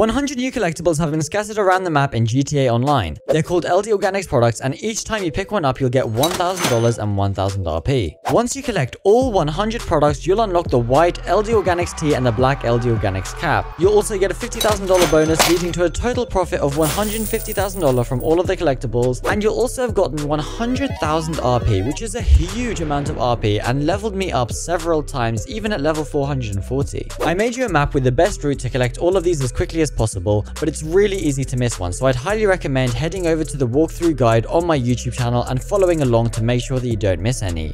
100 new collectibles have been scattered around the map in GTA Online. They're called LD Organics products and each time you pick one up you'll get $1,000 and $1,000 RP. Once you collect all 100 products you'll unlock the white LD Organics tee and the black LD Organics cap. You'll also get a $50,000 bonus leading to a total profit of $150,000 from all of the collectibles and you'll also have gotten 100,000 RP which is a huge amount of RP and leveled me up several times even at level 440. I made you a map with the best route to collect all of these as quickly as possible but it's really easy to miss one so I'd highly recommend heading over to the walkthrough guide on my YouTube channel and following along to make sure that you don't miss any.